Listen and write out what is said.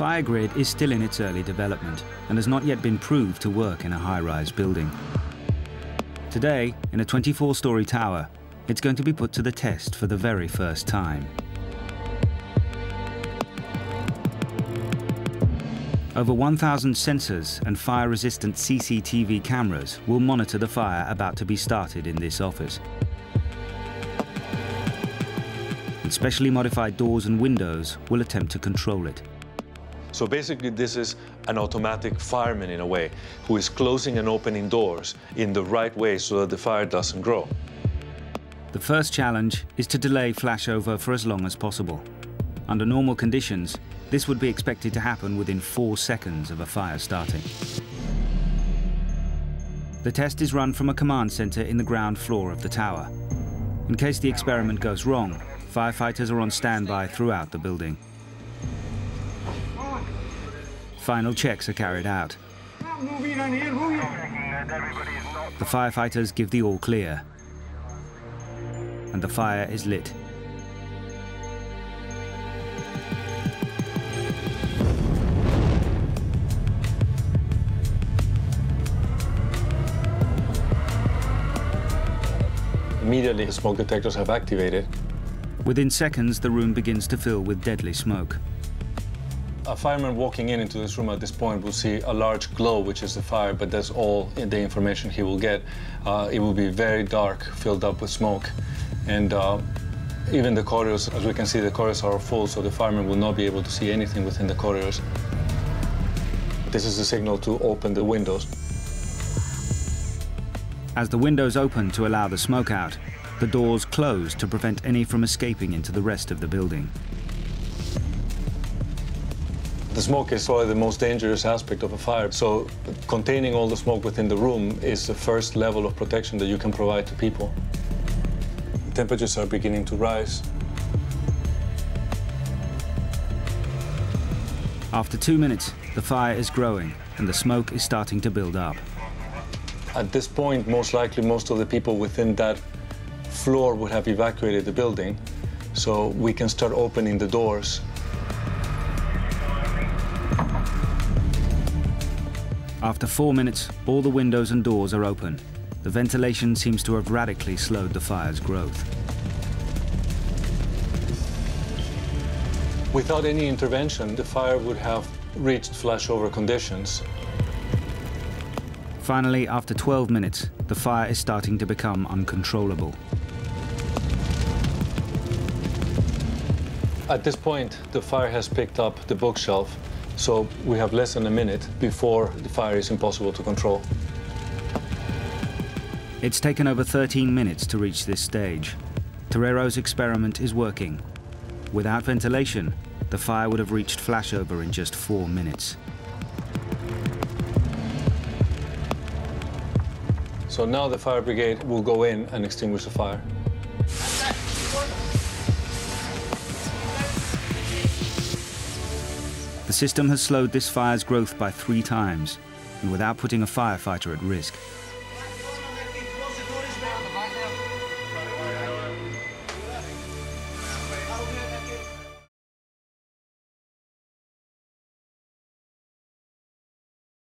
Firegrid is still in its early development and has not yet been proved to work in a high-rise building. Today, in a 24-story tower, it's going to be put to the test for the very first time. Over 1,000 sensors and fire-resistant CCTV cameras will monitor the fire about to be started in this office. And specially modified doors and windows will attempt to control it. So basically, this is an automatic fireman in a way, who is closing and opening doors in the right way so that the fire doesn't grow. The first challenge is to delay flashover for as long as possible. Under normal conditions, this would be expected to happen within four seconds of a fire starting. The test is run from a command center in the ground floor of the tower. In case the experiment goes wrong, firefighters are on standby throughout the building. Final checks are carried out. The firefighters give the all clear. And the fire is lit. Immediately, the smoke detectors have activated. Within seconds, the room begins to fill with deadly smoke. A fireman walking in into this room at this point will see a large glow, which is the fire, but that's all the information he will get. Uh, it will be very dark, filled up with smoke. And uh, even the corridors, as we can see, the corridors are full, so the fireman will not be able to see anything within the corridors. This is the signal to open the windows. As the windows open to allow the smoke out, the doors close to prevent any from escaping into the rest of the building. The smoke is probably the most dangerous aspect of a fire, so containing all the smoke within the room is the first level of protection that you can provide to people. Temperatures are beginning to rise. After two minutes, the fire is growing and the smoke is starting to build up. At this point, most likely most of the people within that floor would have evacuated the building, so we can start opening the doors. After four minutes, all the windows and doors are open. The ventilation seems to have radically slowed the fire's growth. Without any intervention, the fire would have reached flashover conditions. Finally, after 12 minutes, the fire is starting to become uncontrollable. At this point, the fire has picked up the bookshelf, so we have less than a minute before the fire is impossible to control. It's taken over 13 minutes to reach this stage. Torero's experiment is working. Without ventilation, the fire would have reached flashover in just four minutes. So now the fire brigade will go in and extinguish the fire. The system has slowed this fire's growth by three times, and without putting a firefighter at risk.